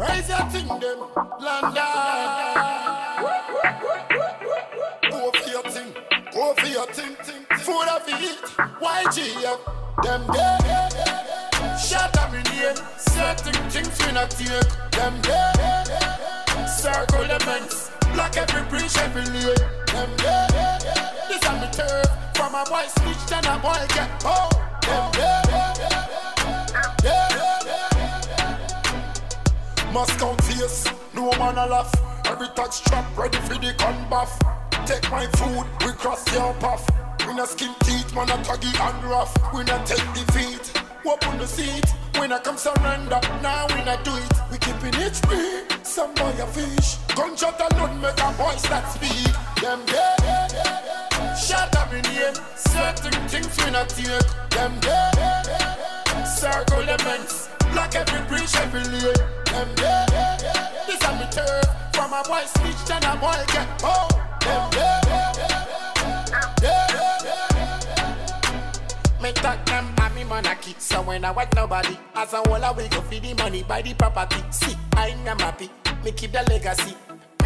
Raise your thing, them, London. Go for your thing, go for your thing, thing. Food of it, YGF, them there. Shut up in here, certain things we not take, them there. Circle elements, block every breach, every lane, them there. From a boy switch, then a boy get home, them there. Yeah. yeah. Must count face, no man a laugh. Every touch trap ready for the gun buff. Take my food, we cross your path. We not skin teeth, man a tuggy and rough. We not take defeat, open the seat. When I come surrender, now we not do it. We keeping it free. Some boy a fish, gunshot alone make a voice that speak. Them dead, shut up in here. Certain things we not take. Them dead, circle elements, block every breach, every lane. Them dead, this is me turf. From a boy switch, then a boy get home. Them dead. Me talk them and me monarchy So when I want nobody As a whole I will go feed the money Buy the property See, I am happy Me keep the legacy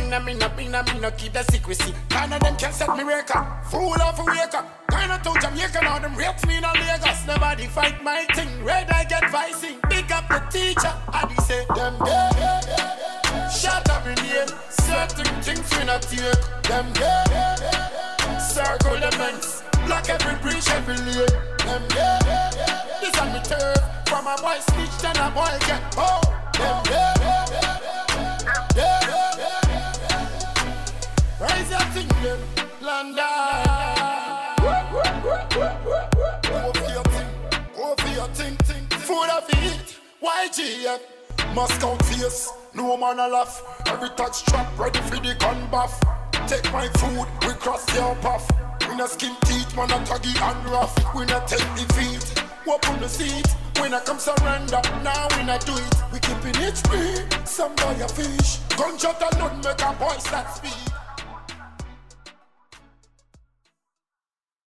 Me no, me no, me no, me no keep the secrecy. Kind of them can set me wake up. Fool off a wake up. Kind of to Jamaica Now them rates me in Lagos. Nobody fight my thing. Red I get vicing. Big up the teacher. I be say them dead. Shut up in here. Certain things we not take. Them dead. Circle the elements Block every breach, every lane. Them dead. This is me turf. From a boy speech Then a boy get home Them dead Go for your thing Go for your thing, thing Food of it YGF count face No man a laugh Every touch trap Ready for the gun buff Take my food We cross your path We not skin teeth Man a tuggy and rough We not take defeat Open the seat when I come surrender, now we not do it. We keeping it free. Some boy a fish. Gunshot alone make a voice that speak.